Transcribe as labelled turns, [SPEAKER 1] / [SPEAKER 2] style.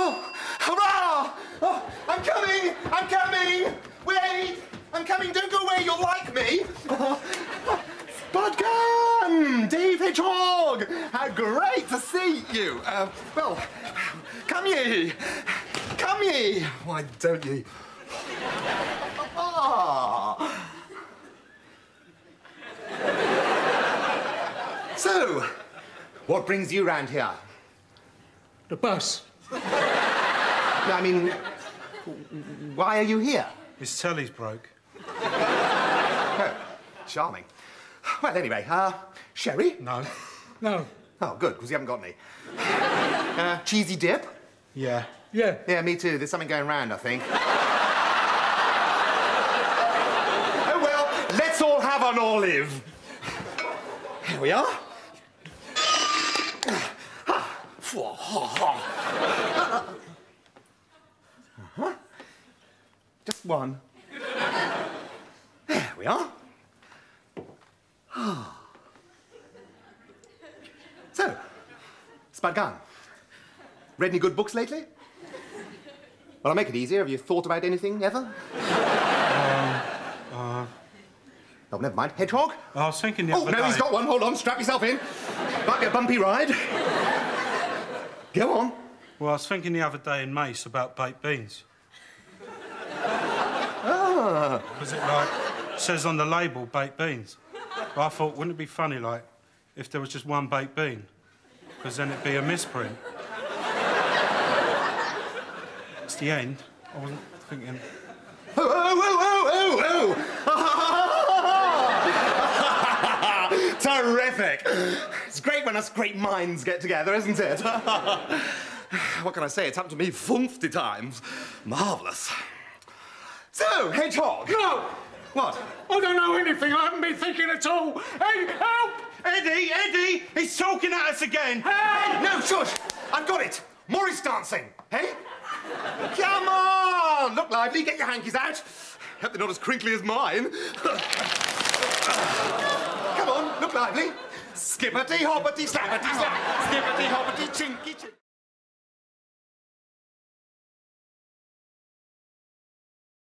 [SPEAKER 1] Oh, hurrah! Oh, I'm coming! I'm coming! Wait! I'm coming! Don't go away! You'll like me! Spud Gun! Dave Hedgehog! How great to see you! Uh, well, come ye! Come ye! Why don't ye? Ah. So, what brings you round here?
[SPEAKER 2] The bus.
[SPEAKER 1] No, I mean, why are you here?
[SPEAKER 3] His telly's broke.
[SPEAKER 1] Oh, charming. Well, anyway, uh, sherry?
[SPEAKER 3] No.
[SPEAKER 2] No.
[SPEAKER 1] Oh, good, because you haven't got any. Uh, cheesy dip?
[SPEAKER 3] Yeah.
[SPEAKER 2] Yeah.
[SPEAKER 1] Yeah, me too. There's something going round, I think. oh, well, let's all have an olive. Here we are. Just one. There we are. so, Spud Gun, read any good books lately? Well, I'll make it easier. Have you thought about anything ever?
[SPEAKER 3] Uh,
[SPEAKER 1] Oh, never mind. Hedgehog?
[SPEAKER 3] I was thinking the
[SPEAKER 1] Oh, no,
[SPEAKER 3] day...
[SPEAKER 1] he's got one. Hold on, strap yourself in. Might be a bumpy ride. Go on.
[SPEAKER 3] Well, I was thinking the other day in Mace about baked beans. Was it like, says on the label, baked beans? Well, I thought, wouldn't it be funny, like, if there was just one baked bean? Because then it'd be a misprint. it's the end. I wasn't thinking...
[SPEAKER 1] Oh, oh, oh, oh, oh! Terrific. It's great when us great minds get together, isn't it? what can I say? It's happened to me 50 times. Marvellous. So, Hedgehog.
[SPEAKER 2] No!
[SPEAKER 1] What?
[SPEAKER 2] I don't know anything. I haven't been thinking at all. Hey, help!
[SPEAKER 3] Eddie, Eddie, he's talking at us again.
[SPEAKER 1] Hey, no, shush! I've got it. Morris dancing. Hey? Come on! Look lively. Get your hankies out. Hope they're not as crinkly as mine. Come on, look lively. Skippity hoppity slappity slap. Skippity hoppity chinky chink.